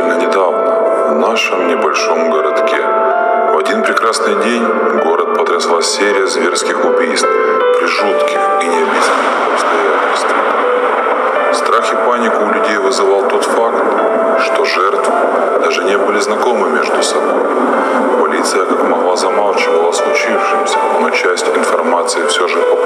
относительно недавно, в нашем небольшом городке. В один прекрасный день город потрясла серия зверских убийств при жутких и необъяснимых обстоятельствах. Страх и панику у людей вызывал тот факт, что жертвы даже не были знакомы между собой. Полиция как могла замалчивала о случившемся, но часть информации все же попадала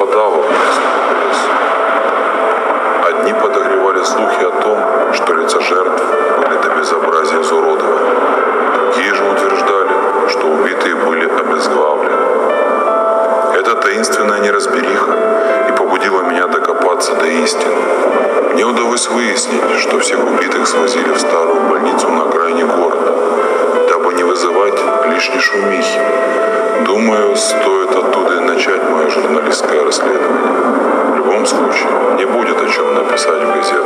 вызывать лишней шумихи. Думаю, стоит оттуда и начать мое журналистское расследование. В любом случае, не будет о чем написать в газету.